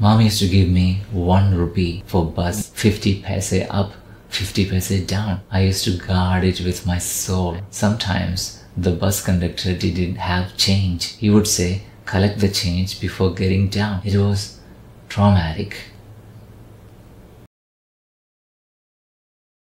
Mom used to give me 1 rupee for bus, 50 paise up, 50 paise down. I used to guard it with my soul. Sometimes the bus conductor didn't have change. He would say, collect the change before getting down. It was traumatic.